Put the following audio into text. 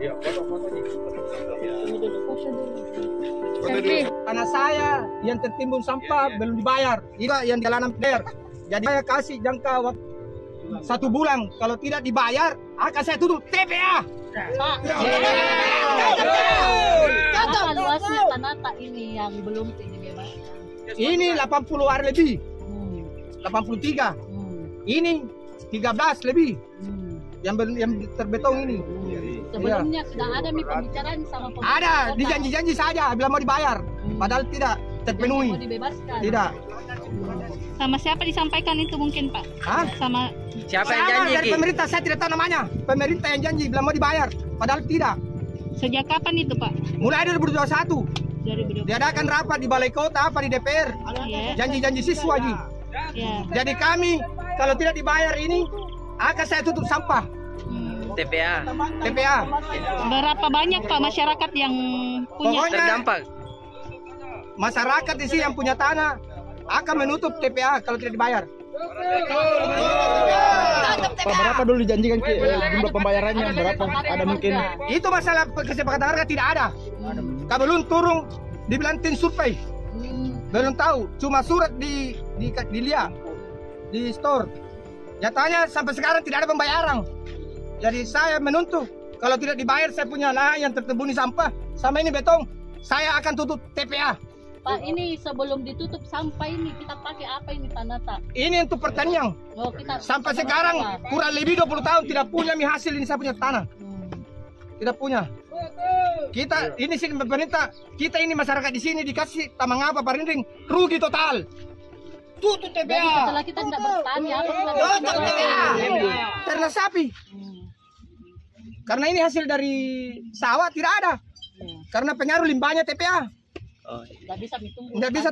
Iya, foto-foto dulu. Karena saya yang tertimbun sampah belum dibayar. Tidak yang jalanan bayar. Jadi saya kasih jangka waktu satu bulan. Kalau tidak dibayar, akan saya tutup TPA. Pak, berapa luasnya Tanata ini yang belum dibebaskan? Ini 80 hari lebih. Hmm. 83. Hmm. Ini 13 lebih. Hmm. Yang ber- yang terbetong ini. Sebelumnya sudah ada nih pembicaraan sama pemerintah Ada, dijanji-janji saja bilang mau dibayar. Padahal tidak terpenuhi. mau dibebaskan. Tidak. Sama siapa disampaikan itu mungkin Pak? Hah? Sama Siapa yang janji dari pemerintah saya tidak tahu namanya. Pemerintah yang janji bilang mau dibayar. Padahal tidak. sejak kapan itu Pak? Mulai dari 2021 Dari diadakan rapat di balai kota apa di DPR. Ya, Janji-janji siswa Ji. ya. Jadi kami kalau tidak dibayar ini akan saya tutup sampah Hmm. TPA TPA. Berapa banyak Pak masyarakat yang punya? Pokoknya terdampak. masyarakat di sini yang punya tanah akan menutup TPA kalau tidak dibayar. Pak, berapa dulu dijanjikan Ki? Eh, jumlah pembayarannya berapa? Ada mungkin Itu masalah kesepakatan harga tidak ada. Kalau belum turun dibilang tim survei. Belum tahu, cuma surat di di dilihat di store. Nyatanya sampai sekarang tidak ada pembayaran. Jadi saya menuntut kalau tidak dibayar saya punya lahan yang tertimbun di sampah sama ini betong, saya akan tutup TPA. Pak, ini sebelum ditutup sampai ini kita pakai apa ini Tanata? Ini untuk pertanian. Oh, kita Sampai kita sekarang berapa? kurang lebih 20 tahun tidak punya mi hasil ini saya punya tanah. Hmm. Tidak punya. Kita ini sini pemerintah, kita ini masyarakat di sini dikasih tamang apa parinding rugi total. Tutup Jadi TPA. setelah kita tidak bertani apa kita Tutup TPA. Karena sapi. Karena ini hasil dari sawah tidak ada. Hmm. Karena pengaruh limbahnya TPA. Nggak bisa. Tidak bisa